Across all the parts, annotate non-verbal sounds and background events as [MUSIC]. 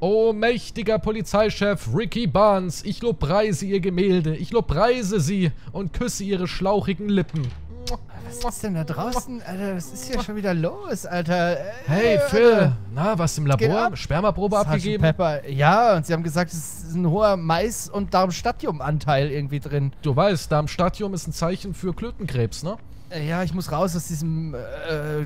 O mächtiger Polizeichef Ricky Barnes, ich lobpreise Ihr Gemälde, ich lobpreise Sie und küsse Ihre schlauchigen Lippen. Was ist denn da draußen? Alter, was ist hier schon wieder los, Alter? Hey, Äh, Phil, Alter. na, was im Labor? ab. Spermaprobe Sergeant abgegeben? Pepper. Ja, und sie haben gesagt, es ist ein hoher Mais- und Darmstadium-Anteil irgendwie drin. Du weißt, Darmstadium ist ein Zeichen für Klötenkrebs, ne? Äh, Ja, ich muss raus aus diesem äh,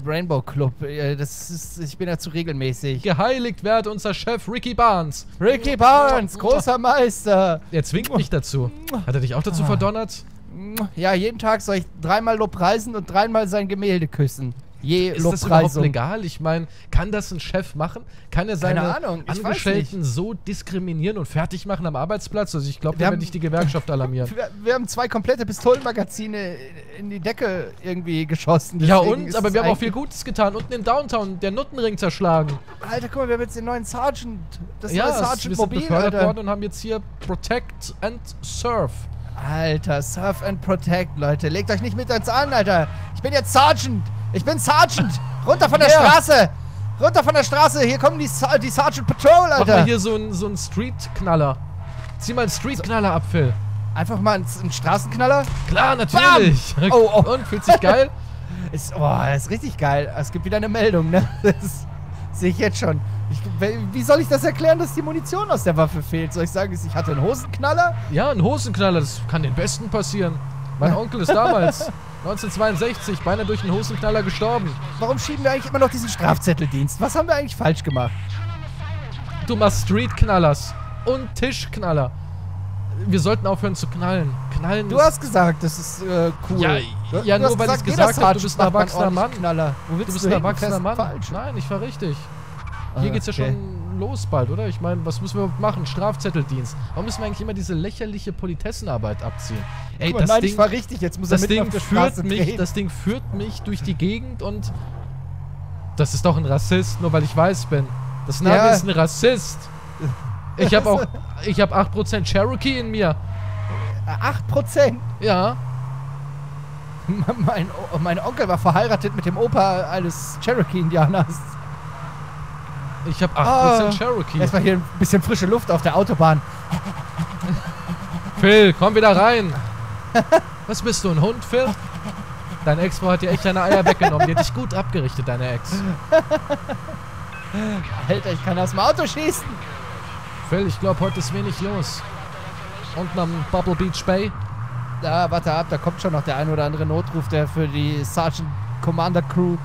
Rainbow Club. Äh, Das ist, ich bin ja zu regelmäßig. Geheiligt werde unser Chef Ricky Barnes. Ricky Barnes, großer Meister. Er zwingt mich dazu. Hat er dich auch Ah. dazu verdonnert? Ja, jeden Tag soll ich dreimal Lobpreisen und dreimal sein Gemälde küssen. Je Ist das überhaupt legal? Ich meine, kann das ein Chef machen? Kann er seine Ahnung, Angestellten so diskriminieren und fertig machen am Arbeitsplatz? Also ich glaube, Wir da haben- werde ich die Gewerkschaft alarmieren. [LAUGHS] Wir, wir haben zwei komplette Pistolenmagazine in die Decke irgendwie geschossen. ja und? Aber wir haben auch viel Gutes getan. Unten in Downtown, der Nuttenring zerschlagen. Alter, guck mal, wir haben jetzt den neuen Sergeant. Das ja, neue Sergeant wir sind Mobil, befördert Alter. worden und haben jetzt hier Protect and Serve. Alter, Surf and Protect, Leute. Legt euch nicht mit uns an, Alter. Ich bin jetzt Sergeant. Ich bin Sergeant. Runter von der Ja. Straße. Runter von der Straße. Hier kommen die, Sa- die Sergeant Patrol, Mach Alter. mal hier so einen so einen Street-Knaller. Zieh mal einen Street-Knaller ab, Phil. Einfach mal einen, einen Straßenknaller. Klar, natürlich. Oh, oh. [LAUGHS] Und, fühlt sich geil? [LAUGHS] Ist, oh, das ist richtig geil. Es gibt wieder eine Meldung, ne? [LAUGHS] Das sehe ich jetzt schon. Ich, wie soll ich das erklären, dass die Munition aus der Waffe fehlt? Soll ich sagen, ich hatte einen Hosenknaller? Ja, ein Hosenknaller, das kann den Besten passieren. Mein Onkel ist damals 1962 beinahe durch einen Hosenknaller gestorben. Warum schieben wir eigentlich immer noch diesen Strafzetteldienst? Was haben wir eigentlich falsch gemacht? Du machst Streetknallers und Tischknaller. Wir sollten aufhören zu knallen. Knallen Du hast gesagt, das ist äh, cool. Ja, Du- ja, du nur weil ich's jeder gesagt hab, du bist ein erwachsener Mann. Knaller. Wo willst Du bist du ein erwachsener Mann. Falsch. Nein, ich war richtig. Ah, Hier geht's ja schon los bald, oder? Ich meine, was müssen wir machen? Strafzetteldienst. Warum müssen wir eigentlich immer diese lächerliche Politessenarbeit abziehen? Ey, mal, das nein, Ding, ich war richtig. Jetzt muss er das mitten Ding auf der führt Straße mich, drehen. das Ding führt mich durch die Gegend und das ist doch ein Rassist, nur weil ich weiß bin. Das Navi Ja. ist ein Rassist. Ich habe auch, [LAUGHS] ich habe 8% Cherokee in mir. Äh, 8%. Ja, [LAUGHS] Mein, mein Onkel war verheiratet mit dem Opa eines Cherokee-Indianers. Ich habe 8% Ah. Cherokee. Erstmal hier ein bisschen frische Luft auf der Autobahn. Phil, komm wieder rein. [LAUGHS] Was bist du, ein Hund, Phil? Deine Ex-Frau hat dir echt deine Eier weggenommen. Die hat dich gut abgerichtet, deine Ex. [LAUGHS] Alter, ich kann aus dem Auto schießen. Phil, ich glaube, heute ist wenig los. Unten am Bubble Beach Bay. Da, warte ab, da kommt schon noch der ein oder andere Notruf, der für die Sergeant Commander Crew.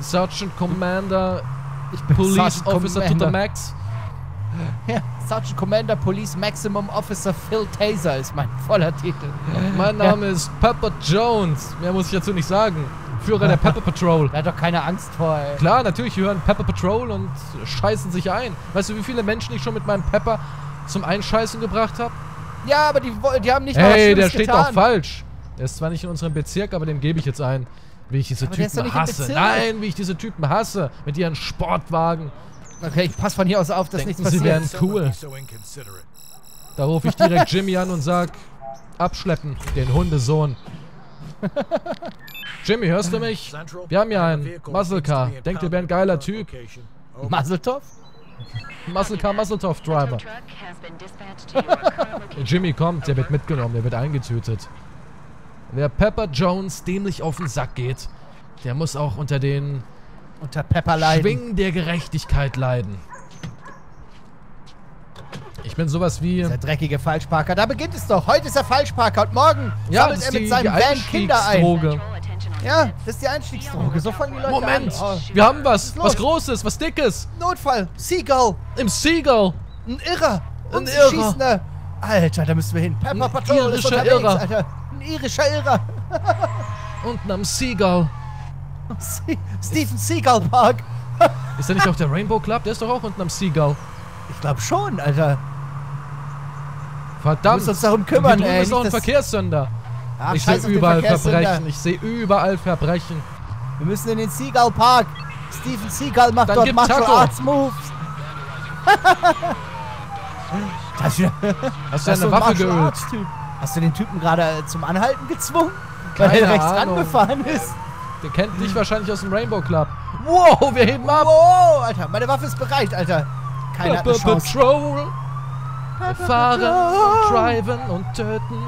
Sergeant Commander, Ich bin Police Sergeant Officer to the Commander. Max. Ja, Sergeant Commander Police Maximum Officer Phil Taser ist mein voller Titel. Mein Name ist Pepper Jones. Mehr muss ich dazu nicht sagen. Führer der Pepper Patrol. [LAUGHS] Da hat doch keine Angst vor, ey. Klar, natürlich, die hören Pepper Patrol und scheißen sich ein. Weißt du, wie viele Menschen ich schon mit meinem Pepper zum Einscheißen gebracht habe? Ja, aber die, die haben nicht mal was Hey, der Schlimmes steht getan. doch falsch. Der ist zwar nicht in unserem Bezirk, aber dem gebe ich jetzt ein. Wie ich diese Aber Typen hasse. Nein, wie ich diese Typen hasse. Mit ihren Sportwagen. Okay, ich pass von hier aus auf, dass Denken nichts Sie passiert. wären cool. Da rufe ich direkt Jimmy an und sag, abschleppen, den Hundesohn. [LAUGHS] Jimmy, hörst du mich? Wir haben hier einen Muscle Car. Denkt ihr wäre ein geiler Typ? Maseltoff? Muscle Car, Muscletop [LAUGHS] Driver. Jimmy kommt, der wird mitgenommen, der wird eingetötet. Wer Pepper Jones dämlich auf den Sack geht, der muss auch unter den Unter Pepper leiden. Schwingen der Gerechtigkeit leiden. Ich bin sowas wie... Der dreckige Falschparker. Da beginnt es doch. Heute ist er Falschparker und morgen Ja, sammelt er mit seinem Van Kinder ein. Ja, das ist die Einstiegsdroge. So fangen die Leute Moment, an. Oh. wir haben was. Was Großes, was Dickes. Notfall. Seagull. Im Seagull. Ein Irrer. Ein Irrer. Schießender. Alter, da müssen wir hin. Pepper Patrol ist unterwegs, Irrer. Alter. Ein irischer Irrer. [LAUGHS] Unten am Seagull. Se- Stephen Seagull Park. [LAUGHS] Ist der nicht auch der Rainbow Club? Der ist doch auch unten am Seagull. Ich glaube schon, Alter. Wir Verdammt. müssen uns darum kümmern, ey. ist noch ein Verkehrssünder. Ah, ich sehe überall. Verbrechen. Ich sehe überall Verbrechen. Wir müssen in den Seagull Park. Stephen Seagull macht Dann dort Martial Taco. Arts Moves. [LAUGHS] Hast du eine ein Waffe Typ. Hast du den Typen gerade äh, zum Anhalten gezwungen? Weil Keine er rechts Ahnung. rangefahren ist. Der kennt dich wahrscheinlich aus dem Rainbow Club. Wow, wir heben ab. Wow, Alter, meine Waffe ist bereit, Alter. Keiner hat eine Chance. Patrol. Wir fahren und driven und töten.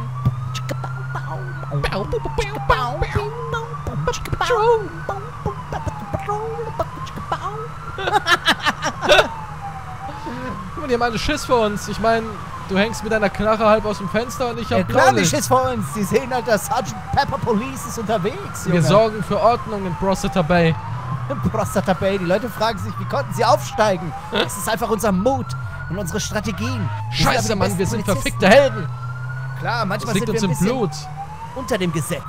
[LAUGHS] Guck mal, die haben alle Schiss vor uns. Ich meine, du hängst mit deiner Knarre halb aus dem Fenster und ich Ja, hab die Blaulicht. Schiss vor uns. Die sehen halt, dass Sergeant Pepper Police ist unterwegs. Wir Junge. sorgen für Ordnung in Prostata Bay. [LAUGHS] Prostata Bay. Die Leute fragen sich, wie konnten sie aufsteigen? Das ist einfach unser Mut und unsere Strategien. Wir Scheiße, Mann, wir sind verfickte Helden. Klar, manchmal sind uns wir ein im bisschen Blut. unter dem Gesetz.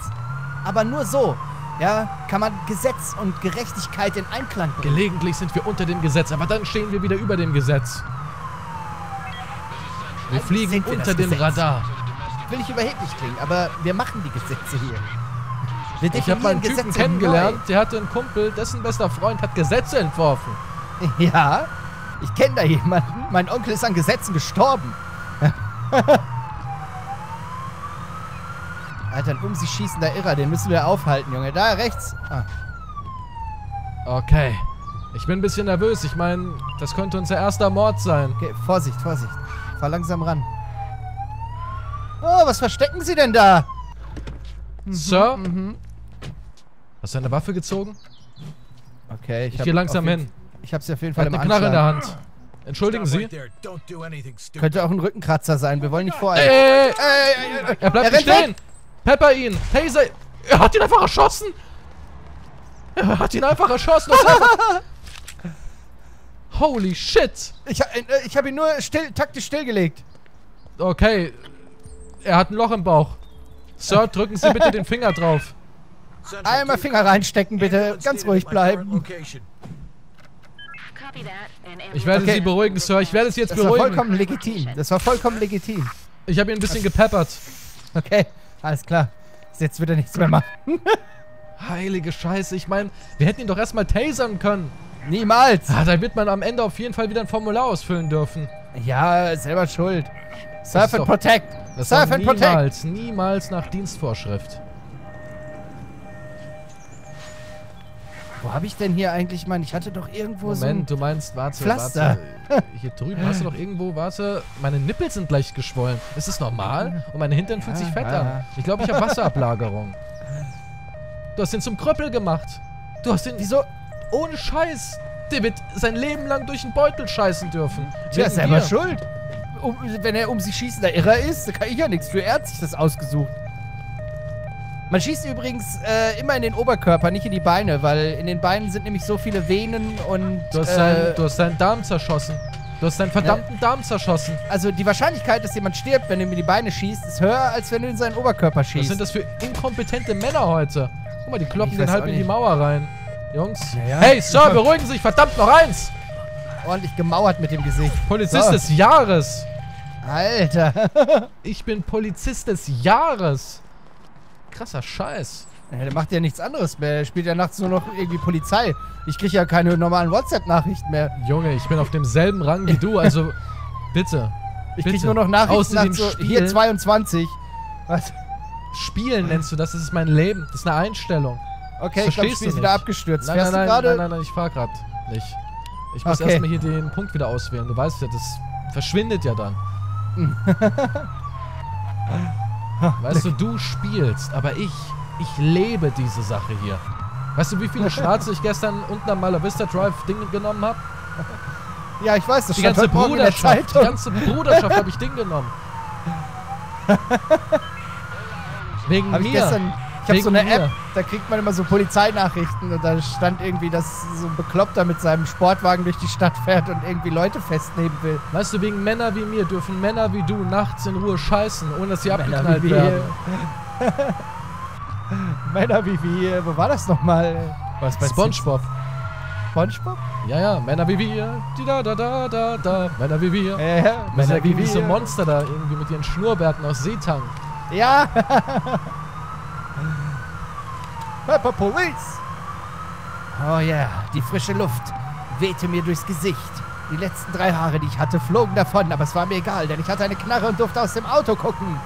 Aber nur so, ja, kann man Gesetz und Gerechtigkeit in Einklang bringen. Gelegentlich sind wir unter dem Gesetz, aber dann stehen wir wieder über dem Gesetz. Wir Eigentlich fliegen unter dem Gesetz. Radar. Ich will nicht überheblich klingen, aber wir machen die Gesetze hier. Wir Ich habe mal einen definieren Typen Gesetze kennengelernt, der hatte einen Kumpel, dessen bester Freund hat Gesetze entworfen. Neu. [LAUGHS] Ja, ich kenne da jemanden. Mein Onkel ist an Gesetzen gestorben. [LAUGHS] Alter, ein um sich schießender Irrer, den müssen wir aufhalten, Junge. Da rechts. Ah, Okay. Ich bin ein bisschen nervös. Ich meine, das könnte unser erster Mord sein. okay, Vorsicht, Vorsicht. Fahr langsam ran. Oh, was verstecken Sie denn da? Sir, Mhm. hast du eine Waffe gezogen? Okay, ich, Ich hab gehe langsam auf jeden- hin. Ich hab's auf jeden Fall im eine Knarre in der. Hand. Entschuldigen Sie. Könnte auch ein Rückenkratzer sein. Wir wollen nicht voreilen. ey, ey, Ey, ey, ey, ey. er bleibt Er stehen. Pepper ihn. Taser. Er hat ihn einfach erschossen. Er hat ihn einfach erschossen. Holy shit. Ich, äh, ich habe ihn nur still, taktisch stillgelegt. Okay. Er hat ein Loch im Bauch. Sir, drücken Sie bitte den Finger drauf. Einmal Finger reinstecken, bitte. Ganz ruhig bleiben. Ich werde Okay. Sie beruhigen, Sir. Ich werde Sie jetzt Das war beruhigen. vollkommen legitim. Das war vollkommen legitim. Ich habe ihn ein bisschen gepeppert. Okay, alles klar. Jetzt wird er nichts mehr machen. [LAUGHS] Heilige Scheiße. Ich meine, wir hätten ihn doch erstmal tasern können. Niemals. Ah, da wird man am Ende auf jeden Fall wieder ein Formular ausfüllen dürfen. Ja, selber schuld. Surf and doch- protect. Surf and protect. niemals, niemals nach Dienstvorschrift. Wo habe ich denn hier eigentlich, Mann? Ich hatte doch irgendwo Moment, du meinst, warte, Pflaster. warte. Hier drüben hast du doch irgendwo, warte, meine Nippel sind leicht geschwollen. Ist das normal? Und meine Hintern fühlt sich fett ja. an. Ich glaube, ich habe Wasserablagerung. Du hast ihn zum Krüppel gemacht. Du hast ihn so... Wieso? Ohne Scheiß. Der wird sein Leben lang durch den Beutel scheißen dürfen. Tja, Wegen selber schuld. Um, wenn er um sich schießender Irrer ist, da kann ich ja nichts für. Er hat sich das ausgesucht. Man schießt übrigens äh, immer in den Oberkörper, nicht in die Beine, weil in den Beinen sind nämlich so viele Venen und... Du hast, äh, seinen, du hast seinen Darm zerschossen. Du hast deinen verdammten Darm zerschossen. also die Wahrscheinlichkeit, dass jemand stirbt, wenn du ihm in die Beine schießt, ist höher, als wenn du in seinen Oberkörper Was schießt. sind das für inkompetente Männer heute? Guck mal, die kloppen den halb in die. Mauer rein. Jungs. Ja, ja. Hey, Sir, beruhigen Sie sich, verdammt, noch eins! Ordentlich gemauert mit dem Gesicht. [LAUGHS] Polizist So. des Jahres. Alter. [LAUGHS] Ich bin Polizist des Jahres. Krasser Scheiß. Ja, der macht ja nichts anderes mehr. Er spielt ja nachts nur noch irgendwie Polizei. Ich kriege ja keine normalen WhatsApp-Nachrichten mehr. Junge, ich bin auf demselben Rang wie du, also [LAUGHS] bitte. Ich Bitte. kriege nur noch Nachrichten nachts so, spielen- hier 22. Was? Spielen nennst du das, das ist mein Leben. Das ist eine Einstellung. Okay, Das ich glaube, verstehst Spiel ist wieder abgestürzt. Nein, nein, nein, gerade? nein, nein, nein, ich fahr grad nicht. Ich muss Okay. erstmal hier den Punkt wieder auswählen. Du weißt ja, das verschwindet ja dann. [LAUGHS] weißt du, du spielst, aber ich, ich lebe diese Sache hier. Weißt du, wie viele [LAUGHS] Schwarze ich gestern unten am Mala Vista Drive Ding genommen habe? Ja, ich weiß, das Die ganze Bruderschaft, die ganze Bruderschaft habe ich Ding genommen. [LAUGHS] Wegen Hab mir. Ich habe so eine. App, da kriegt man immer so Polizeinachrichten und da stand irgendwie, dass so ein Bekloppter mit seinem Sportwagen durch die Stadt fährt und irgendwie Leute festnehmen will. Weißt du, wegen Männer wie mir dürfen Männer wie du nachts in Ruhe scheißen, ohne dass sie Männer abgeknallt wie werden. [LAUGHS] Männer wie wir. Wo war das nochmal? Was bei Spongebob. SpongeBob? Ja, ja, Männer wie wir. Die da, da, da, da, da. Männer wie wir. Ja, ja, Männer wie diese wir. Monster da irgendwie mit ihren Schnurrbärten aus Seetang. Ja. [LAUGHS] Pepper Police. Oh ja, die frische Luft wehte mir durchs Gesicht. Die letzten drei Haare, die ich hatte, flogen davon, aber es war mir egal, denn ich hatte eine Knarre und durfte aus dem Auto gucken.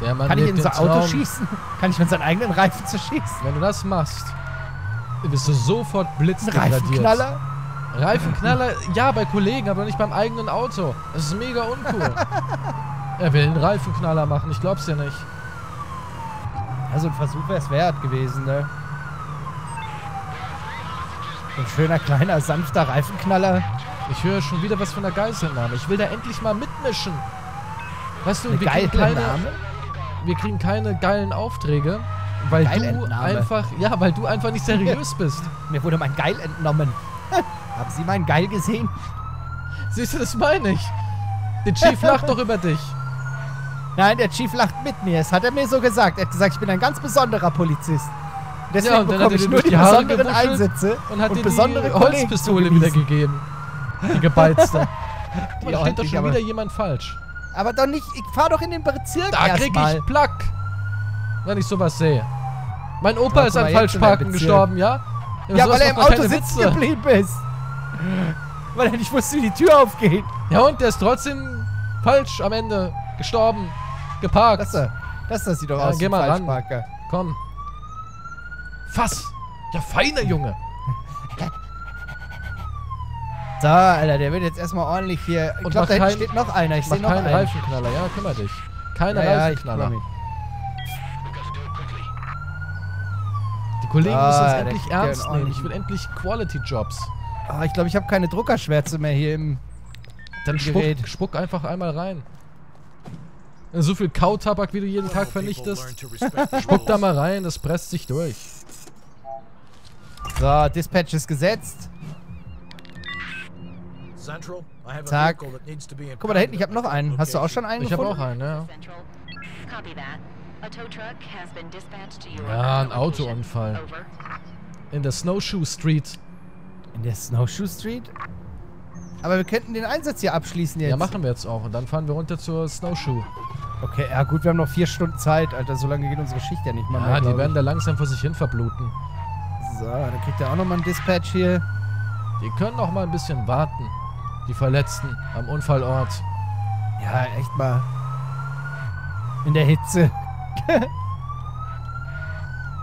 Der Mann Kann ich in unser Auto Traum. schießen? [LAUGHS] Kann ich mit seinen eigenen Reifen zerschießen? Wenn du das machst, wirst du sofort Ein blitzdegradiert. Reifenknaller? Reifenknaller, ja, bei Kollegen, aber nicht beim eigenen Auto. Das ist mega uncool. [LAUGHS] er will einen Reifenknaller machen, ich glaub's ja nicht. Also ein Versuch wäre es wert gewesen, ne? Ein schöner, kleiner, sanfter Reifenknaller. Ich höre schon wieder was von der Geiselnahme. Ich will da endlich mal mitmischen. Weißt du, Eine wir kriegen, keine, wir kriegen keine geilen Aufträge, weil du einfach, ja, weil du einfach nicht seriös [LAUGHS] bist. Mir wurde mein Geil entnommen. [LAUGHS] Haben Sie meinen Geil gesehen? Siehst du, das meine ich. Der Chief [LAUGHS] lacht doch über dich. Nein, der Chief lacht mit mir. Das hat er mir so gesagt. Er hat gesagt, ich bin ein ganz besonderer Polizist. Deswegen Ja, und bekomme ich nur die, die besonderen Einsätze Und hat dir besondere die Holzpistole wieder zugewiesen. gegeben. Die gebeizte. [LAUGHS] Die Da steht doch schon wieder jemand falsch. Aber doch nicht, ich fahr doch in den Bezirk Da krieg ich Plack, wenn ich sowas sehe. Mein Opa Ja, ist an Falschparken gestorben, ja? Ja, sowas weil er im Auto sitzen Witze. geblieben ist. Weil er nicht wusste, wie die Tür aufgeht. Ja, und der ist trotzdem falsch am Ende gestorben. Geparkt. Das da, das da sieht doch Ja, aus geh mal ein ran. Komm. Fass. Ja, feiner Junge. [LAUGHS] So, Alter, der wird jetzt erstmal ordentlich hier. Ich Und glaube, da hinten kein- steht noch einer. Ich sehe noch keinen einen. Reifenknaller. Ja, kümmere dich. Keine Ja, ja, Reifenknaller. mich. Die Kollegen Ah, müssen uns der endlich ja ernst nehmen. Ich will endlich Quality-Jobs. Ah, ich glaube, ich habe keine Druckerschwärze mehr hier im. Dann spuck, Gerät. spuck einfach einmal rein. So viel Kautabak, wie du jeden Tag vernichtest. [LAUGHS] Spuck da mal rein, das presst sich durch. So, Dispatch ist gesetzt. Zack. Guck mal, da hinten, ich habe noch einen. Hast du auch schon einen Ich habe gefunden? auch einen, ja. Ja, ein. Autounfall. In der Snowshoe Street. In der Snowshoe Street? Aber wir könnten den Einsatz hier abschließen jetzt. Ja, machen wir jetzt auch. Und dann fahren wir runter zur Snowshoe. Okay, ja gut, wir haben noch vier Stunden Zeit, Alter. So lange geht unsere Schicht ja nicht mal mehr, Ja, die werden ich. da langsam vor sich hin verbluten. So, dann kriegt er auch nochmal einen Dispatch hier. Die können noch mal ein bisschen warten. Die Verletzten am Unfallort. Ja, echt mal. In der Hitze.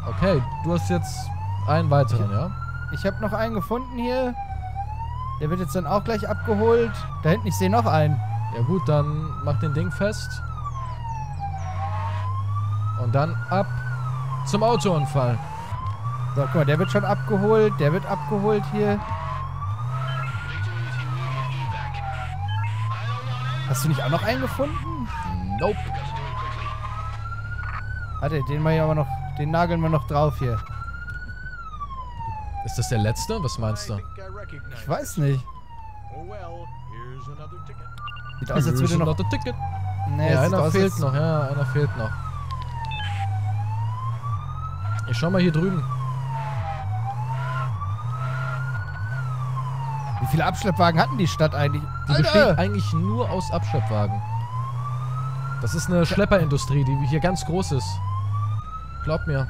Okay, du hast jetzt einen weiteren, ja? Ich habe noch einen gefunden hier. Der wird jetzt dann auch gleich abgeholt. Da hinten, ich sehe noch einen. Ja gut, dann mach den Ding fest. Und dann ab zum Autounfall. So, guck mal, der wird schon abgeholt. Der wird abgeholt hier. Hast du nicht auch noch einen gefunden? Nope. Warte, den mal aber noch. Den nageln wir noch drauf hier. Ist das der letzte? Was meinst du? Ich weiß nicht. Sieht aus, als würde noch. Ticket. Nee, ja, einer fehlt als- noch. Ja, einer fehlt noch. Ich schau mal hier drüben. Wie viele Abschleppwagen hatten die Stadt eigentlich? Die besteht eigentlich nur aus Abschleppwagen. Das ist eine Schlepperindustrie, die hier ganz groß ist. Glaub mir.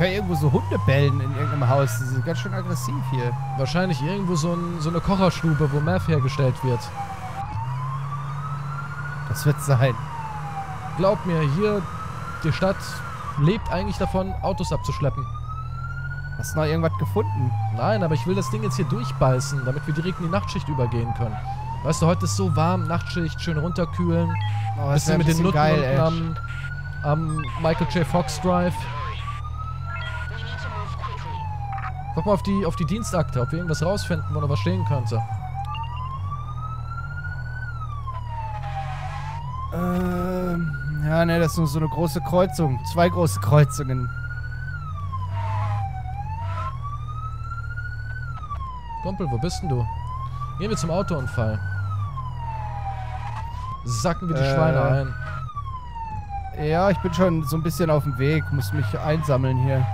Ich höre irgendwo so Hunde bellen in irgendeinem Haus. Die sind ganz schön aggressiv hier. Wahrscheinlich irgendwo so, ein, so eine Kocherstube, wo Meth hergestellt wird. Das wird sein. Glaub mir, hier, die Stadt lebt eigentlich davon, Autos abzuschleppen. Hast du noch irgendwas gefunden? Nein, aber ich will das Ding jetzt hier durchbeißen, damit wir direkt in die Nachtschicht übergehen können. Weißt du, heute ist so warm, Nachtschicht, schön runterkühlen. Oh, das Bisschen mit den Nutten geil, am, am Michael J. Fox Drive. Guck mal auf die, auf die Dienstakte, ob wir irgendwas rausfinden, wo noch was stehen könnte. Ähm, ja, ne, das ist nur so eine große Kreuzung. Zwei große Kreuzungen. Kumpel, wo bist denn du? Gehen wir zum Autounfall. Sacken wir die Äh. Schweine ein. Ja, ich bin schon so ein bisschen auf dem Weg. Muss mich einsammeln hier.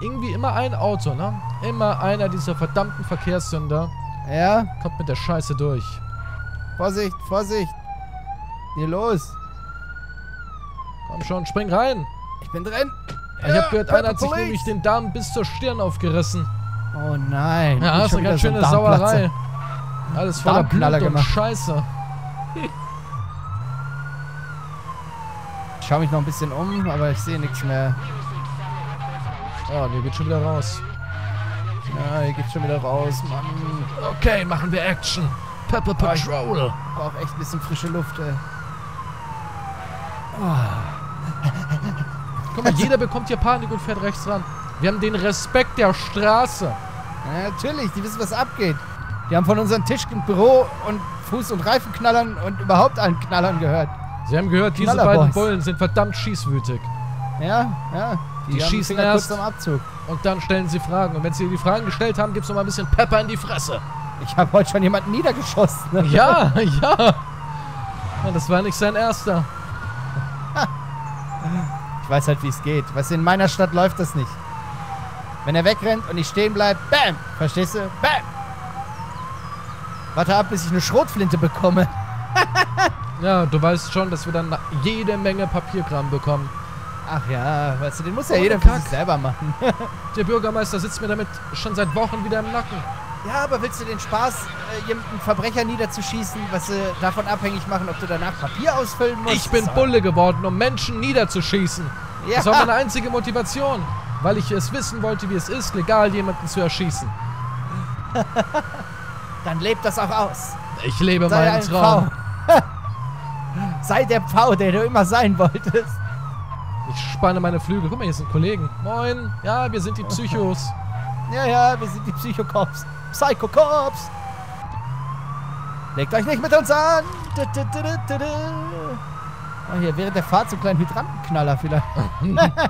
Irgendwie immer ein Auto, ne? Immer einer dieser verdammten Verkehrssünder Ja, kommt mit der Scheiße durch. Vorsicht, Vorsicht. Hier los. Komm schon, spring rein. Ich bin drin. ich hab gehört, einer hat sich Police. nämlich den Darm bis zur Stirn aufgerissen. Oh nein. Ja, das ist eine ganz so schöne Darmplatzer. Sauerei. Alles voller Blut gemacht. Scheiße. Ich schaue mich noch ein bisschen um, aber ich sehe nichts mehr. Ah, mir geht schon wieder raus. Ja, hier geht's schon wieder raus, Mann. Okay, machen wir Action. Pepper Patrol. Ich brauch echt ein bisschen frische Luft, ey. Guck mal, jeder bekommt hier Panik und fährt rechts ran. Wir haben den Respekt der Straße. Ja, natürlich, die wissen, was abgeht. Die haben von unseren Tisch und Büro und Fuß- und Reifenknallern und überhaupt allen Knallern gehört. Sie haben gehört, diese beiden Bullen sind verdammt schießwütig. Ja, ja. Die haben schießen erst. am Abzug. Und dann stellen sie Fragen. Und wenn sie die Fragen gestellt haben, gibt's noch mal ein bisschen Pepper in die Fresse. Ich habe heute schon jemanden niedergeschossen. Ne? Ja, [LAUGHS] ja. Ja, Das war nicht sein erster. Ich weiß halt, wie es geht. Weißt du, in meiner Stadt läuft das nicht. Wenn er wegrennt und ich stehen bleibe, bam! Verstehst du? Bam! Warte ab, bis ich eine Schrotflinte bekomme. [LAUGHS] Ja, du weißt schon, dass wir dann jede Menge Papierkram bekommen. Ach ja, weißt du, den muss ja Ohne jeder für Kack. sich selber machen. [LAUGHS] Der Bürgermeister sitzt mir damit schon seit Wochen wieder im Nacken. Ja, aber willst du den Spaß, äh, jemanden Verbrecher niederzuschießen, was sie davon abhängig machen, ob du danach Papier ausfüllen musst? Ich bin So. Bulle geworden, um Menschen niederzuschießen. Ja. Das war meine einzige Motivation. Weil ich es wissen wollte, wie es ist, legal jemanden zu erschießen. [LAUGHS] Dann lebt das auch aus. Ich lebe Sei meinen ein Traum. [LAUGHS] Sei der Pfau, der du immer sein wolltest. Ich spanne meine Flügel. Guck mal, hier sind Kollegen. Moin. Ja, wir sind die Psychos. Ja, ja, wir sind die Psychocops. Psychocops. Legt euch nicht mit uns an. Oh, hier während der Fahrt so einen kleinen Hydrantenknaller vielleicht. [LAUGHS]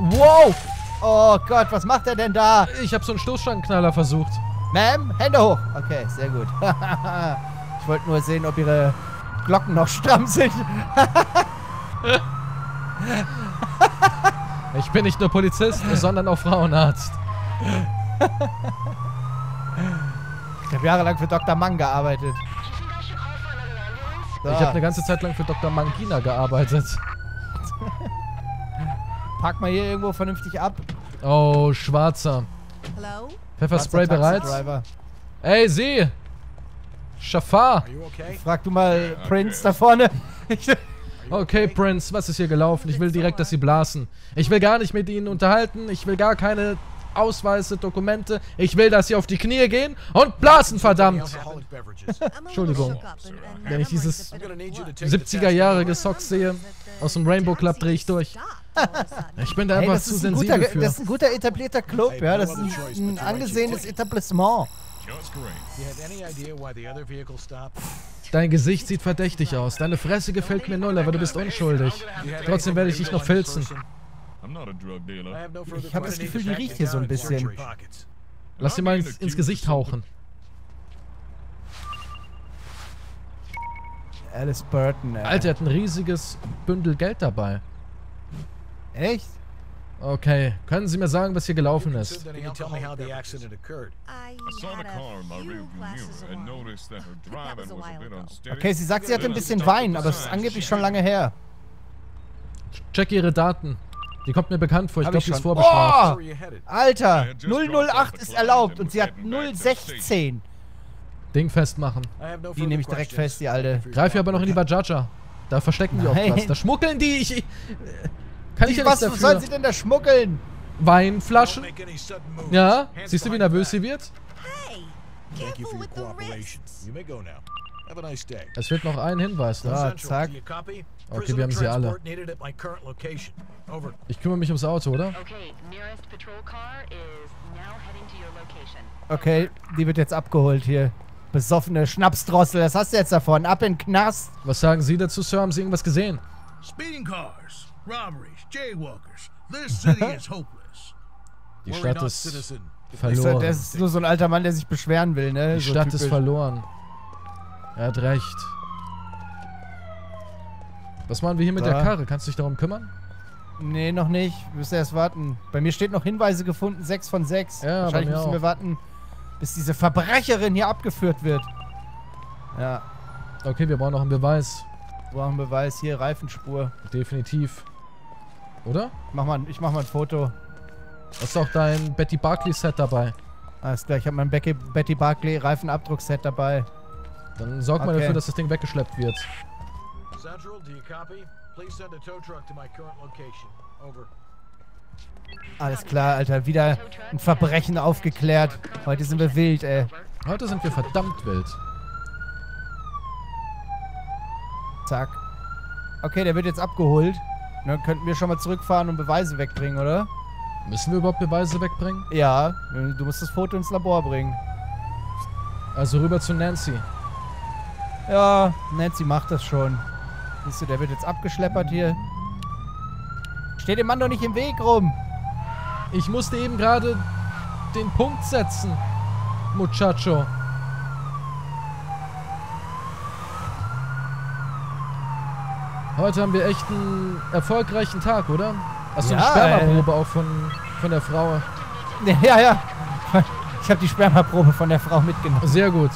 Wow! Oh Gott, was macht er denn da? Ich habe so einen Stoßstangenknaller versucht. Ma'am, Hände hoch. Okay, sehr gut. [LAUGHS] ich wollte nur sehen, ob ihre Glocken noch stramm sind. [LAUGHS] Ich bin nicht nur Polizist, sondern auch Frauenarzt. Ich habe jahrelang für Dr. Mang gearbeitet. So, Ich habe eine ganze Zeit lang für Dr. Mangina gearbeitet. pack mal hier irgendwo vernünftig ab. Oh, Schwarzer. Hello? Pfefferspray Schwarzer bereit? Ey, Sie! Schafar! Okay? Frag du mal Prince da vorne. [LAUGHS] [LAUGHS] Okay, Prince, was ist hier gelaufen? Ich will direkt, dass Sie blasen. Ich will gar nicht mit Ihnen unterhalten. Ich will gar keine Ausweise, Dokumente. Ich will, dass Sie auf die Knie gehen und blasen, verdammt! Entschuldigung. Wenn ich dieses I'm gonna need you to take the 70er Jahre Socks sehe, aus dem Rainbow Club drehe ich durch. Ich bin da Hey, einfach zu sensibel guter, für. das ist ein guter etablierter Club, ja. Das ist ein, ein angesehenes. Etablissement. Dein Gesicht sieht verdächtig aus. Deine Fresse gefällt mir null, aber du bist unschuldig. Trotzdem werde ich dich noch filzen. Ich hab das. Gefühl, die riecht hier so ein bisschen. Lass dir mal ins, ins Gesicht hauchen. Alice Burton, ey. Alter, er hat ein riesiges Bündel Geld dabei. Echt? Okay, können Sie mir sagen, was hier gelaufen ist? Okay, sie sagt, sie hatte ein bisschen Wein, aber es ist angeblich schon lange her. Check Ihre Daten. Die kommt mir bekannt vor. Ich glaube, die ist vorbestraft. Oh! Alter, 008 ist erlaubt und sie hat 016. Ding festmachen. Die nehme ich direkt fest, die alte. Greif hier aber noch in die Bajaja. Da verstecken die Nein. was. Da schmuggeln die. Ich, ich, kann ich ja Was nichts sollen dafür. sie denn da schmuggeln? Weinflaschen? Ja? Siehst du, wie nervös sie wird? Es fehlt noch ein Hinweis. Central, zack. Okay, wir haben sie alle. Transport needed at my current location. Over. Ich kümmere mich ums Auto, oder? Okay, nearest patrol car is now heading to your location. Okay, die wird jetzt abgeholt hier. Besoffene Schnapsdrossel, das hast du jetzt davon. Ab in den Knast. Was sagen Sie dazu, Sir? Haben Sie irgendwas gesehen? Speeding cars, robberies, jaywalkers. This city is [LAUGHS] hopeless. Die Stadt ist verloren. das ist nur so ein alter Mann, der sich beschweren will, ne? Die so Stadt ist typisch. verloren. Er hat recht. Was machen wir hier mit So. der Karre? Kannst du dich darum kümmern? Nee, noch nicht. Wir müssen erst warten. Bei mir steht noch Hinweise gefunden, 6 von 6. Ja, bei Wahrscheinlich mir müssen auch. wir warten, bis diese Verbrecherin hier abgeführt wird. Ja, Okay, wir brauchen noch einen Beweis. brauchen Beweis. Hier, Reifenspur. Definitiv. Oder? Mach mal, ich mach mal ein Foto. Hast du auch dein Betty Barkley Set dabei? Alles klar, ich habe mein Becky, Betty Barclay Reifenabdruckset dabei. Dann sorg mal Okay. dafür, dass das Ding weggeschleppt wird. Central, do you copy? Please send a tow truck to my current location. Over. Alles klar, Alter. Wieder ein Verbrechen aufgeklärt. Heute sind wir wild, ey. Heute sind wir verdammt wild. Zack. Okay, der wird jetzt abgeholt. Dann könnten wir schon mal zurückfahren und Beweise wegbringen, oder? Müssen wir überhaupt Beweise wegbringen? Ja, du musst das Foto ins Labor bringen. Also rüber zu Nancy. Ja, Nancy macht das schon. Siehst du, der wird jetzt abgeschleppert hier. Steht dem Mann doch nicht im Weg rum. Ich musste eben gerade den Punkt setzen, Muchacho. Heute haben wir echt einen erfolgreichen Tag, oder? Hast du Ja, eine Spermaprobe auch von, von der Frau? Ja, ja. [LAUGHS] Ich habe die Spermaprobe von der Frau mitgenommen. Sehr gut.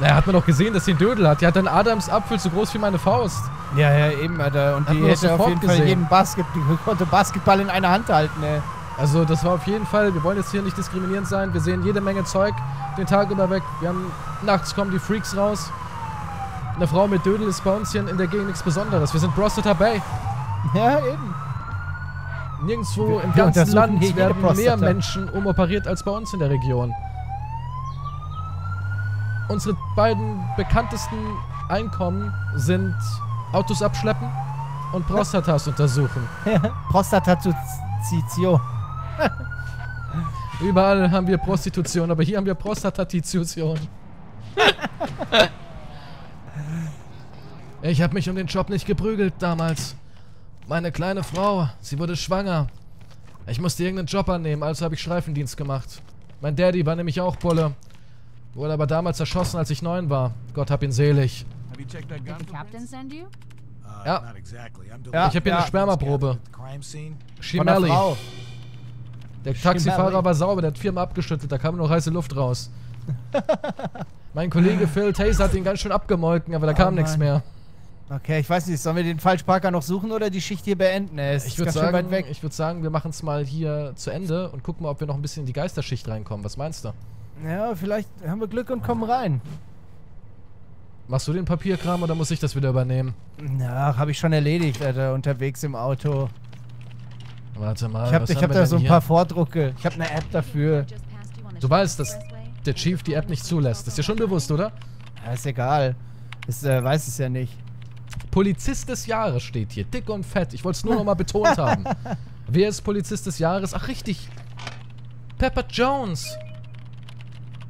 Naja, hat man doch gesehen, dass sie einen Dödel hat. Die hat einen Adams-Apfel so groß wie meine Faust. Ja, ja, eben, Alter. Und Hat die hätte auf jeden Fall gesehen. jeden Basket, die konnte Basketball in einer Hand halten, ey. Also das war auf jeden Fall, wir wollen jetzt hier nicht diskriminierend sein. Wir sehen jede Menge Zeug den Tag über weg. Wir haben, nachts kommen die Freaks raus. Eine Frau mit Dödel ist bei uns hier in der Gegend nichts Besonderes. Wir sind Prostata Bay. Ja, eben. Nirgendwo Wir- im ganzen Land werden mehr. Menschen umoperiert als bei uns in der Region. Unsere beiden bekanntesten Einkommen sind Autos abschleppen und Prostatas untersuchen. [LAUGHS] Prostatatition. Überall haben wir Prostitution, aber hier haben wir Prostatatition. [LAUGHS] ich habe mich um den Job nicht geprügelt damals. Meine kleine Frau, sie wurde schwanger. Ich musste irgendeinen Job annehmen, also habe ich Streifendienst gemacht. Mein Daddy war nämlich auch Bulle. Wurde aber damals erschossen, als ich neun war. Gott hab ihn selig. Uh, Ja. Ja, ich habe hier ja. eine Spermaprobe. Schimelli. Der Taxifahrer war sauber, der hat viermal abgeschüttelt, da kam nur heiße Luft raus. [LAUGHS] mein Kollege Phil Taser hat ihn ganz schön abgemolken, aber da kam nichts Mann. mehr. Okay, ich weiß nicht, sollen wir den Falschparker noch suchen oder die Schicht hier beenden? Ich ist würde ganz schön sagen, weit weg. ich würd sagen, wir machen es mal hier zu Ende und gucken mal, ob wir noch ein bisschen in die Geisterschicht reinkommen. Was meinst du? Ja, vielleicht haben wir Glück und kommen rein. Machst du den Papierkram oder muss ich das wieder übernehmen? Na, habe ich schon erledigt, Alter, unterwegs im Auto. Warte mal, Ich habe was ich hab da so ein hier? paar Vordrucke. Ich habe eine App dafür. Du weißt, dass der Chief die App nicht zulässt. Ist dir schon bewusst, oder? Ja, ist egal. Das äh, weiß es ja nicht. Polizist des Jahres steht hier. Dick und fett. Ich wollte es nur noch mal betont haben. [LAUGHS] Wer ist Polizist des Jahres? Ach, richtig. Pepper Jones.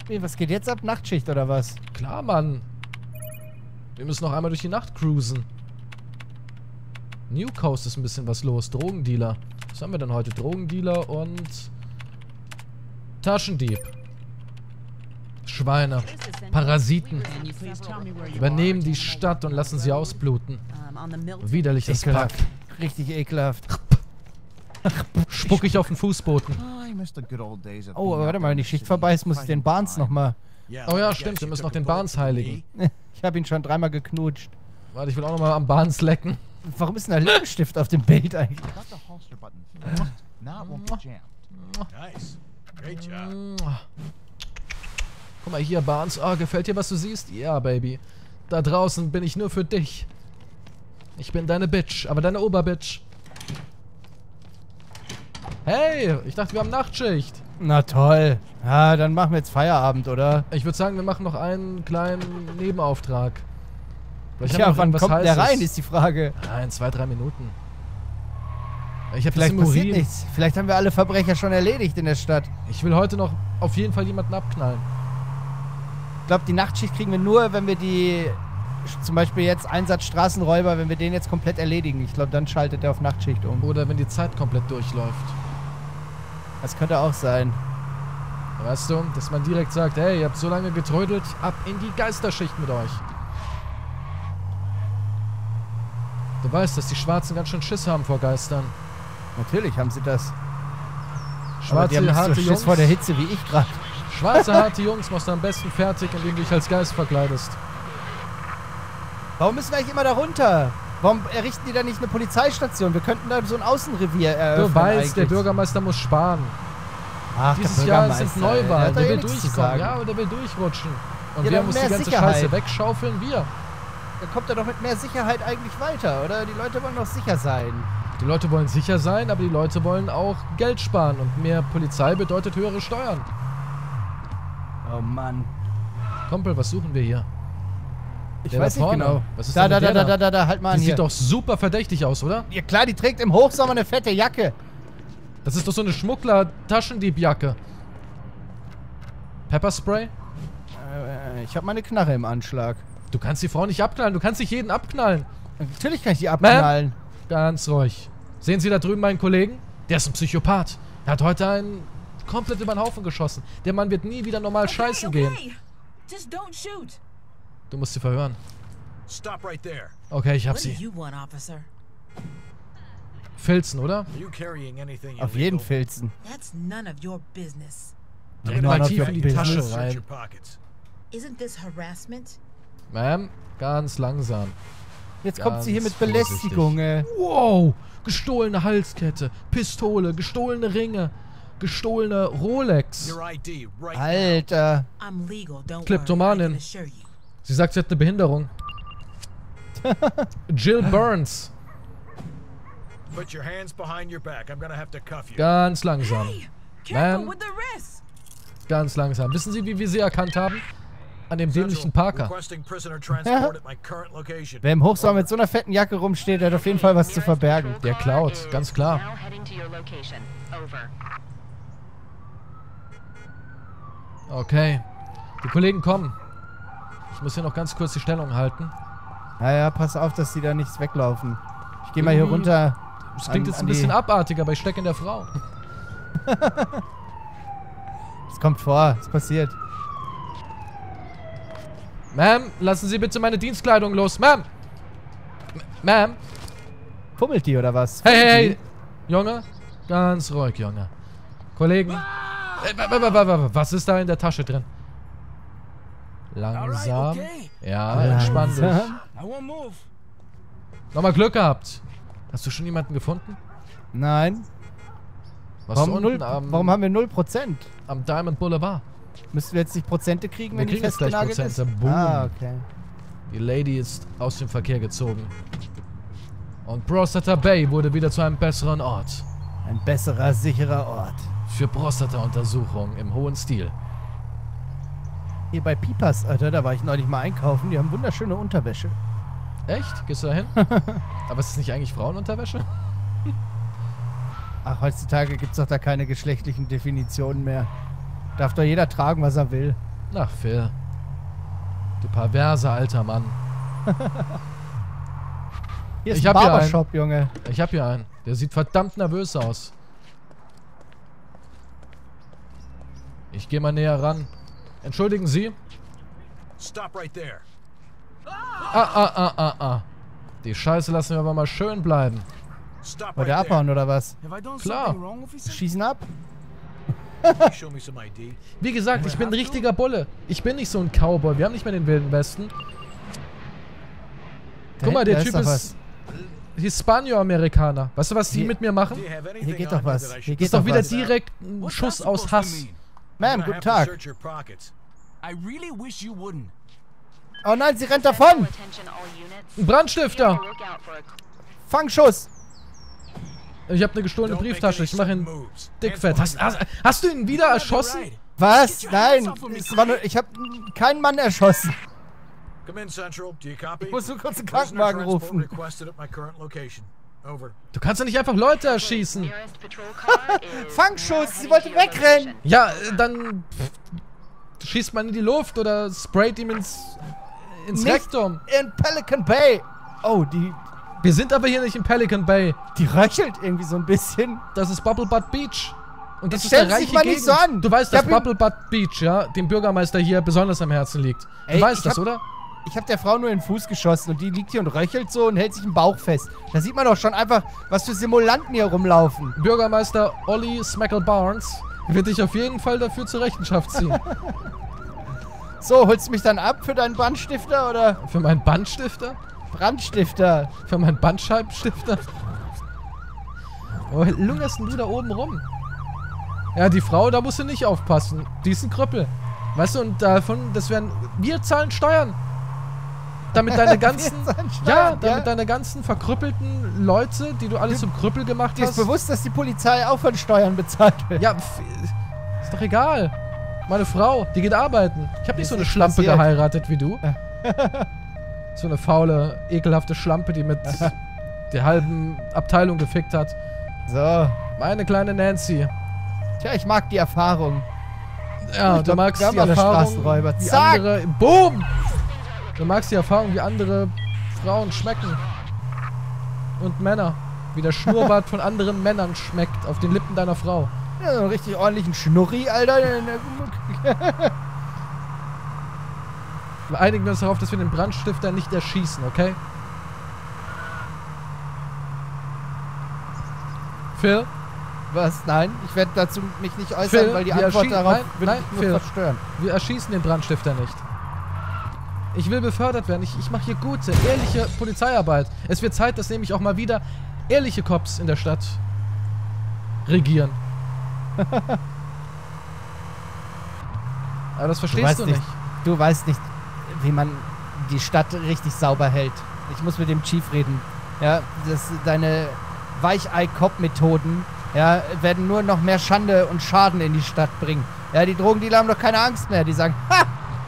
Wie, was geht jetzt ab? Nachtschicht oder was? Klar, Mann. Wir müssen noch einmal durch die Nacht cruisen. New Coast ist ein bisschen was los. Drogendealer. Was haben wir denn heute? Drogendealer und Taschendieb. Schweine. Parasiten. Übernehmen die Stadt und lassen sie ausbluten. Widerliches Pack. Ekelhaft. Richtig ekelhaft. Spuck ich auf den Fußboden. Oh, warte mal, wenn die Schicht vorbei ist, muss ich den Barnes nochmal. Oh ja, stimmt, wir müssen noch den Barnes heiligen. [LAUGHS] Ich habe ihn schon dreimal geknutscht. Warte, ich will auch noch mal am Barnes lecken. Warum ist denn da Lippenstift auf dem Bild eigentlich? Nice. Great job. Guck mal hier, Barnes. Oh, gefällt dir, was du siehst? Ja, Baby. Da draußen bin ich nur für dich. Ich bin deine Bitch, aber deine Oberbitch. Hey, ich dachte, wir haben Nachtschicht. Na toll. Ja, dann machen wir jetzt Feierabend, oder? Ich würde sagen, wir machen noch einen kleinen Nebenauftrag. Vielleicht Ja, noch wann kommt der Heißes. rein, ist die Frage. Ja, in zwei, drei Minuten. Ich das Vielleicht passiert nichts. Vielleicht haben wir alle Verbrecher schon erledigt in der Stadt. Ich will heute noch auf jeden Fall jemanden abknallen. Ich glaube, die Nachtschicht kriegen wir nur, wenn wir die, zum Beispiel jetzt Einsatz Straßenräuber, wenn wir den jetzt komplett erledigen. Ich glaube, dann schaltet er auf Nachtschicht um. Oder wenn die Zeit komplett durchläuft. Das könnte auch sein. Weißt du, dass man direkt sagt, hey, ihr habt so lange getrödelt, ab in die Geisterschicht mit euch. Du weißt, dass die Schwarzen ganz schön Schiss haben vor Geistern. Natürlich haben sie das. Aber die haben Schwarze, harte so Schiss Jungs. vor der Hitze wie ich gerade. Schwarze, harte Jungs machst du am besten fertig, indem du dich als Geist verkleidest. Warum müssen wir eigentlich immer da runter? Warum errichten die da nicht eine Polizeistation? Wir könnten da so ein Außenrevier eröffnen Du weißt, der eigentlich. Bürgermeister muss sparen. Ach, Dieses der Jahr sind der Neuwahlen. Der eh will durchkommen. Ja, und der will durchrutschen. Und Ja, wer muss die ganze Sicherheit. Scheiße wegschaufeln? Wir. Da kommt er doch mit mehr Sicherheit eigentlich weiter, oder? Die Leute wollen doch sicher sein. Die Leute wollen sicher sein, aber die Leute wollen auch Geld sparen. Und mehr Polizei bedeutet höhere Steuern. Oh Mann. Kumpel, was suchen wir hier? Ich Der weiß nicht vorne. genau. Was ist da, da, da, da, da? da, da, halt mal Die an hier. sieht doch super verdächtig aus, oder? Ja klar, die trägt im Hochsommer eine fette Jacke. Das ist doch so eine Schmuggler-Taschendiebjacke. Pepperspray? Äh, ich habe meine Knarre im Anschlag. Du kannst die Frau nicht abknallen. Du kannst nicht jeden abknallen. Natürlich kann ich die abknallen. Ganz ruhig. Sehen Sie da drüben meinen Kollegen? Der ist ein Psychopath. Er hat heute einen komplett über den Haufen geschossen. Der Mann wird nie wieder normal scheißen gehen. Just don't shoot. Du musst sie verhören. Stop right there. Okay, ich hab sie. you want, officer? Filzen, oder? Are you carrying anything Auf jeden? Filzen. That's none of your business. Direkt mal tief your in die business. Tasche rein. your pockets. Isn't this harassment? Ma'am, ganz langsam. Jetzt kommt sie hier mit Ganz Belästigung. Äh. Wow! Gestohlene Halskette, Pistole, gestohlene Ringe, gestohlene Rolex. Alter. Kleptomanin. Sie sagt, sie hat eine Behinderung. [LAUGHS] Jill Burns. Ganz langsam. Ma'am. Ganz langsam. Wissen Sie, wie wir sie erkannt haben? An dem dämlichen Parker. Requesting prisoner transport at my current location. Wer im Hochsommer mit so einer fetten Jacke rumsteht, der hat auf jeden Fall was zu verbergen. Der klaut, ganz klar. Now heading to your location. Over. Okay. Die Kollegen kommen. Ich muss hier noch ganz kurz die Stellung halten. Naja, pass auf, dass die da nichts weglaufen. Ich gehe mal hier Irgendwie- runter. Das klingt An- jetzt ein bisschen abartig, aber ich stecke in der Frau. [LAUGHS] Es kommt vor, es passiert. Ma'am, lassen Sie bitte meine Dienstkleidung los. Ma'am! Ma'am! Pummelt die oder was? Hey, hey, hey! Fummelt Junge, ganz ruhig, Junge. Kollegen. Äh, wa- wa- wa- wa- wa- Was ist da in der Tasche drin? Langsam. Ja, entspann dich. Nochmal Glück gehabt. Hast du schon jemanden gefunden? Nein. Was Warum, null, unten am, warum haben wir 0%? am Diamond Boulevard? Müssen wir jetzt nicht Prozente kriegen, Wir wenn die kriegen jetzt gleich festgenagelt Prozente. Boom. Ah, okay. Die Lady ist aus dem Verkehr gezogen. Und Prostata Bay wurde wieder zu einem besseren Ort. Ein besserer, sicherer Ort. Für Prostata-Untersuchungen im hohen Stil. Hier bei Pipas, Alter, da war ich neulich mal einkaufen. Die haben wunderschöne Unterwäsche. Echt? Gehst du da hin? [LAUGHS] Aber ist es nicht eigentlich Frauenunterwäsche? Ach, heutzutage gibt's doch da keine geschlechtlichen Definitionen mehr. Darf doch jeder tragen, was er will. Ach, Phil. Du perverser alter Mann. [LAUGHS] Hier ist Ich ein hab hier Barbershop, Junge. Ich hab hier einen. Der sieht verdammt nervös aus. Ich gehe mal näher ran. Entschuldigen Sie? Stop right there. Ah, ah, ah, ah, ah. Die Scheiße lassen wir aber mal schön bleiben. Wollt ihr abhauen oder was? Klar. Schießen ab? [LAUGHS] Wie gesagt, ich bin ein richtiger Bulle. Ich bin nicht so ein Cowboy. Wir haben nicht mehr den wilden Westen. Guck mal, der Typ ist Hispano-Amerikaner. Weißt du, was die mit mir machen? Hier geht doch was. Hier geht ist doch wieder direkt ein Schuss aus Hass. Ma'am, guten Tag. search your pockets. I really wish you wouldn't. Oh nein, sie rennt davon. Ein Brandstifter. Fangschuss. Ich habe eine gestohlene Brieftasche. Ich mache ihn dickfett. Hast, hast, hast du ihn wieder erschossen? Was? Nein. nur, ich habe keinen Mann erschossen. Ich muss nur kurz einen Prisoner Krankenwagen rufen. Du kannst doch nicht einfach Leute erschießen. [LAUGHS] Fangschuss, sie wollte wegrennen. Ja, äh, dann pff, schießt man in die Luft oder sprayt ihm ins, ins Nicht Rektum. In Pelican Bay. Oh, die, Wir sind aber hier nicht in Pelican Bay. die röchelt irgendwie so ein bisschen. Das ist Bubble Butt Beach. Und das Jetzt ist dich reiche mal Gegend. nicht so an. Du weißt, dass Bubble Butt Beach, ja, dem Bürgermeister hier besonders am Herzen liegt. Du Ey, weißt das, hab- oder? Ich habe der Frau nur in den Fuß geschossen und die liegt hier und röchelt so und hält sich im Bauch fest. Da sieht man doch schon einfach, was für Simulanten hier rumlaufen. Bürgermeister Olli Smackle Barnes wird dich auf jeden Fall dafür zur Rechenschaft ziehen. [LAUGHS] So, holst du mich dann ab für deinen Brandstifter oder Für meinen Bandstifter? Brandstifter? Für meinen Bandscheibenstifter? Wo lungerst denn du da oben rum? Ja, die Frau, da musst du nicht aufpassen. Die ist ein Krüppel. Weißt du, und davon, das werden. Wir zahlen Steuern. Damit deine [LAUGHS] ganzen, 24 ja, damit deine ganzen verkrüppelten Leute, die du alles zum Krüppel gemacht Dir ist hast. bewusst, dass die Polizei auch von Steuern bezahlt wird. Ja, ist doch egal. Meine Frau, die geht arbeiten. Ich habe nicht so eine Schlampe passiert. geheiratet wie du. [LAUGHS] so eine faule, ekelhafte Schlampe, die mit [LAUGHS] der halben Abteilung gefickt hat. So. Meine kleine Nancy. Tja, ich mag die Erfahrung. Ja, Ich du glaub, magst die Erfahrung, wie Zack! andere... Boom! Du magst die Erfahrung, wie andere Frauen schmecken. Und Männer. Wie der Schnurrbart von anderen Männern schmeckt auf den Lippen deiner Frau. Ja, so einen richtig ordentlichen Schnurri, Alter. Wir einigen uns darauf, dass wir den Brandstifter nicht erschießen, okay? Phil? Was? Nein, ich werde dazu mich nicht äußern, Phil, weil die Antwort darauf nein, nein, Phil. verstören. Wir erschießen den Brandstifter nicht. Ich will befördert werden. Ich, ich mache hier gute, ehrliche Polizeiarbeit. Es wird Zeit, dass nämlich auch mal wieder ehrliche Cops in der Stadt regieren. Aber das verstehst weißt du nicht. nicht. Du weißt nicht, wie man die Stadt richtig sauber hält. Ich muss mit dem Chief reden. Ja, das, deine Weichei-Cop-Methoden ja, werden nur noch mehr Schande und Schaden in die Stadt bringen. Ja, die Drogendealer haben doch keine Angst mehr. Die sagen, ha,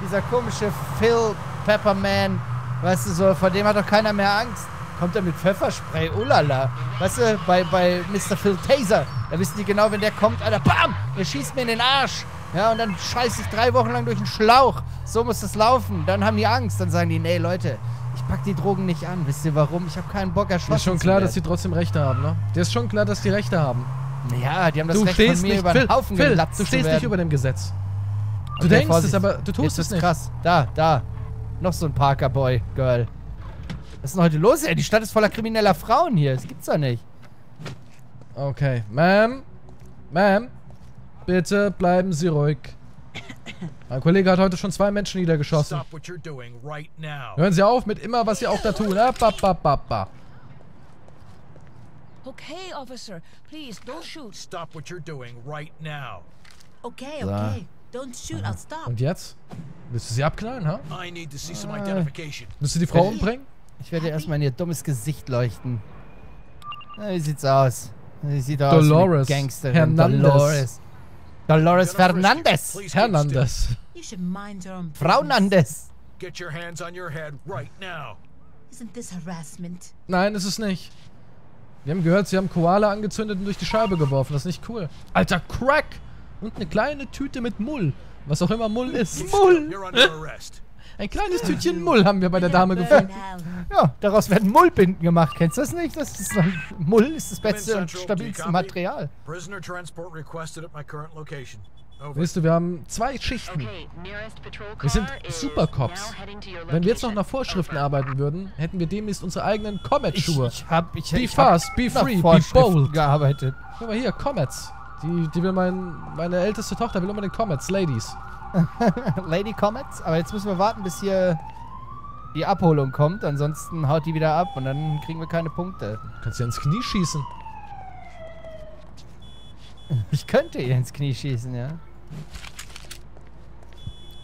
dieser komische Phil Pepperman, weißt du so, vor dem hat doch keiner mehr Angst. Kommt er mit Pfefferspray, ulala. Weißt du, bei, bei Mr. Phil Taser, da wissen die genau, wenn der kommt, Alter, bam, der schießt mir in den Arsch. Ja, und dann scheiß ich drei Wochen lang durch den Schlauch. So muss das laufen. Dann haben die Angst. Dann sagen die, nee, Leute, ich pack die Drogen nicht an. Wisst ihr warum? Ich habe keinen Bock, erschossen ist schon klar, dass die trotzdem Rechte haben, ne? Dir ist schon klar, dass die Rechte haben. Ja, die haben das du Recht von stehst mir nicht, über Phil, den Haufen Phil, du stehst nicht über dem Gesetz. Du Okay, denkst Vorsicht. es, aber du tust Jetzt es nicht. krass. Da, da. Noch so ein Parker-Boy-Girl. Was ist denn heute los? Ey, die Stadt ist voller krimineller Frauen hier. Das gibt's doch nicht. Okay. Ma'am, Ma'am, bitte bleiben Sie ruhig. Mein Kollege hat heute schon zwei Menschen niedergeschossen. Stop what you're doing right now. Hören Sie auf mit immer, was Sie auch da tun. Ah, ba, ba, ba, ba. Okay, officer. Please, don't shoot. Stop what you're doing right now. Okay, So. okay. Don't shoot, I'll stop. Und jetzt? Willst du sie abknallen, ha? I need to see some Ah. identification. Willst du die Frau umbringen? Ich werde erstmal in ihr dummes Gesicht leuchten. Na, wie sieht's aus? Sie sieht aus Dolores wie eine Gangsterin. Hernandez. Dolores. Dolores still. Hernandez. Frau Nandes. Get your hands on your head right now. Isn't this harassment? Nein, ist es nicht. Wir haben gehört, sie haben Koala angezündet und durch die Scheibe geworfen. Das ist nicht cool. Alter, Crack! Und eine kleine Tüte mit Mull. Was auch immer Mull ist. Arrest. Ein kleines Tütchen Mull haben wir bei der Dame gefunden. Ja, daraus werden Mullbinden gemacht. Kennst du das nicht? Das ist Mull ist das beste und stabilste? Material. Prisoner transport requested at my current location. Over. Weißt du, wir haben zwei Schichten. Wir sind Supercops. Wenn wir jetzt noch nach Vorschriften arbeiten würden, hätten wir demnächst unsere eigenen Ich, Comet-Schuhe. ich hab, ich, Be ich hab fast, be nach free, be Vorschriften bold. gearbeitet. Guck mal hier, Comets. Die, die will mein, meine älteste Tochter will unbedingt Comets, Ladies. [LAUGHS] Lady Comets. Aber jetzt müssen wir warten, bis hier die Abholung kommt. Ansonsten haut die wieder ab und dann kriegen wir keine Punkte. Kannst du ins Knie schießen. [LAUGHS] Ich könnte ihr ins Knie schießen, ja.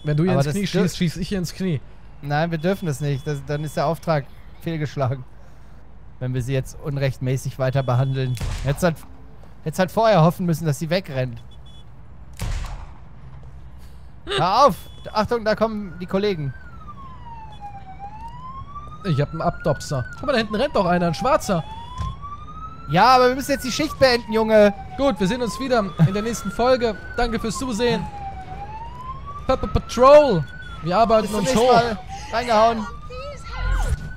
Wenn du ihr Aber ins Knie schießt, schieß ich ihr ins Knie. Nein, wir dürfen das nicht. Das, dann ist der Auftrag fehlgeschlagen. Wenn wir sie jetzt unrechtmäßig weiter behandeln. Jetzt halt, jetzt halt vorher hoffen müssen, dass sie wegrennt. Hör auf! Achtung, da kommen die Kollegen. Ich hab einen Abdopser. Guck mal, da hinten rennt doch einer, ein Schwarzer. Ja, aber wir müssen jetzt die Schicht beenden, Junge. Gut, wir sehen uns wieder in der nächsten Folge. Danke fürs Zusehen. Pepper Patrol. Wir arbeiten uns hoch. Mal. Reingehauen.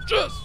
Tschüss.